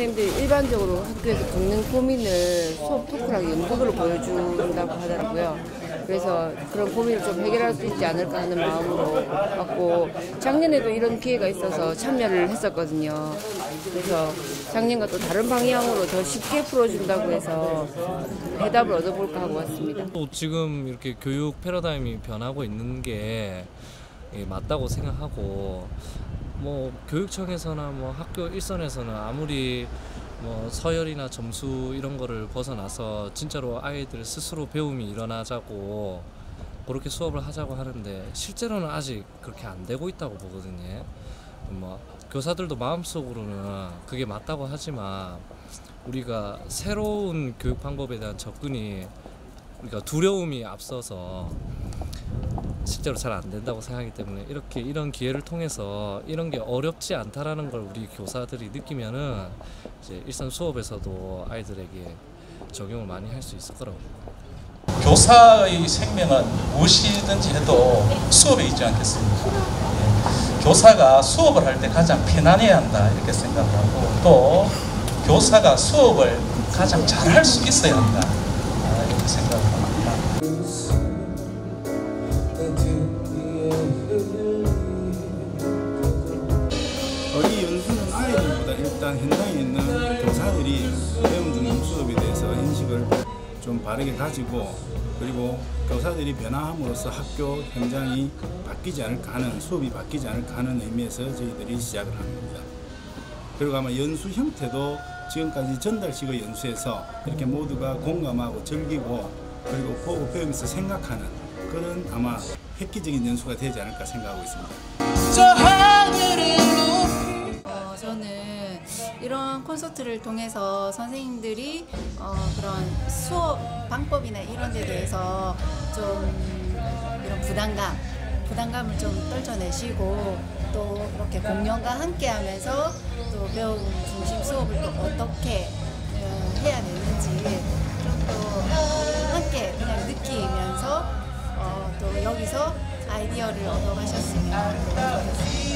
선생님들이 일반적으로 학교에서 겪는 고민을 수업 토크랑 연극으로 보여준다고 하더라고요. 그래서 그런 고민을 좀 해결할 수 있지 않을까 하는 마음으로 왔고 작년에도 이런 기회가 있어서 참여를 했었거든요. 그래서 작년과 또 다른 방향으로 더 쉽게 풀어준다고 해서 해답을 얻어볼까 하고 왔습니다. 또 지금 이렇게 교육 패러다임이 변하고 있는 게 예, 맞다고 생각하고 뭐 교육청에서나 뭐 학교 일선에서는 아무리 뭐 서열이나 점수 이런 거를 벗어나서 진짜로 아이들 스스로 배움이 일어나자고 그렇게 수업을 하자고 하는데 실제로는 아직 그렇게 안 되고 있다고 보거든요. 뭐 교사들도 마음속으로는 그게 맞다고 하지만 우리가 새로운 교육 방법에 대한 접근이 우리가 두려움이 앞서서 실제로 잘 안 된다고 생각하기 때문에 이렇게 이런 기회를 통해서 이런 게 어렵지 않다라는 걸 우리 교사들이 느끼면은 이제 일선 수업에서도 아이들에게 적용을 많이 할 수 있을 거라고 교사의 생명은 무엇이든지 해도 수업에 있지 않겠습니까? 예. 교사가 수업을 할 때 가장 편안해야 한다 이렇게 생각하고 또 교사가 수업을 가장 잘 할 수 있어야 한다 아, 이렇게 생각합니다. 일단 현장에 있는 교사들이 배움 중심 수업에 대해서 인식을 좀 바르게 가지고 그리고 교사들이 변화함으로써 학교 현장이 바뀌지 않을까 하는 수업이 바뀌지 않을까 하는 의미에서 저희들이 시작을 겁니다. 그리고 아마 연수 형태도 지금까지 전달식의 연수에서 이렇게 모두가 공감하고 즐기고 그리고 보고 배우면서 생각하는 그런 아마 획기적인 연수가 되지 않을까 생각하고 있습니다. 이런 콘서트를 통해서 선생님들이 어, 그런 수업 방법이나 이런 데 대해서 좀 이런 부담감, 부담감을 좀 떨쳐내시고 또 이렇게 공연과 함께 하면서 또 배움 중심 수업을 또 어떻게 어, 해야 되는지 좀더 함께 그냥 느끼면서 어, 또 여기서 아이디어를 얻어가셨으면 좋겠습니다.